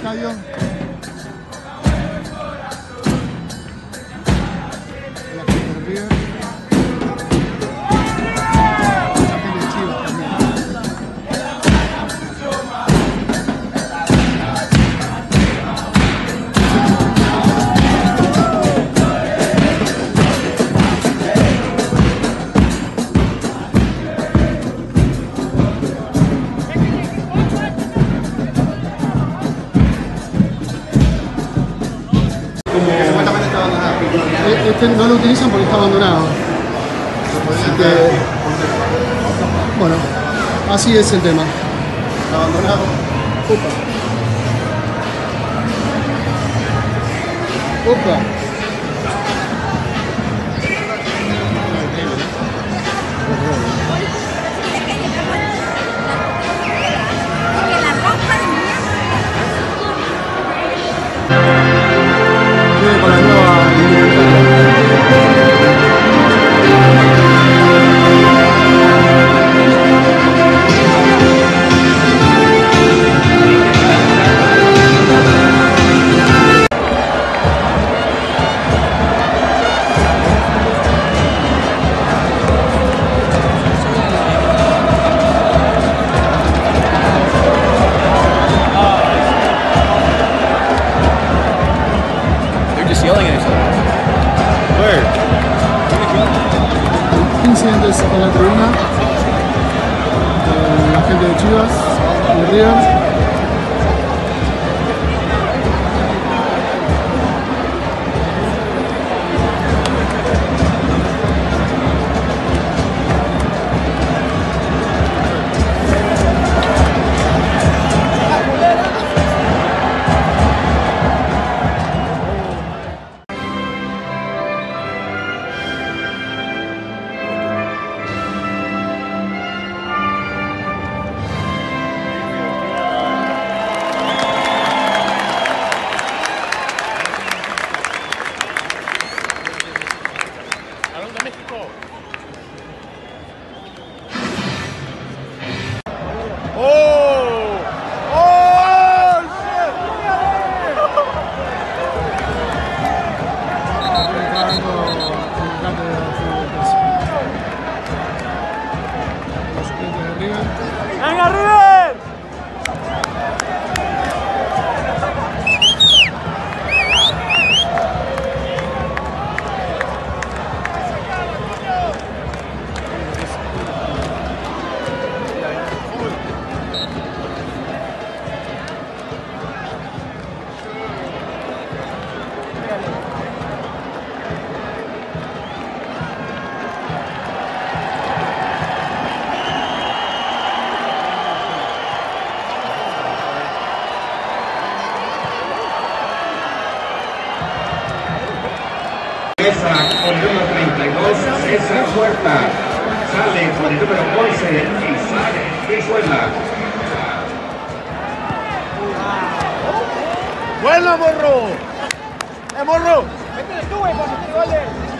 estadio. Supuestamente está abandonada. Eh, Este no lo utilizan porque está abandonado. Así que, bueno, así es el tema. Está abandonado. Opa. Opa. 15 en la tribuna. Eh, la gente de Chivas, de River. forward. César con el número 32, César Huerta. Sale con el número 11, Isaac Brizuela. ¡Bueno, morro! ¡Eh, morro! ¡Métele tú, güey, para que te!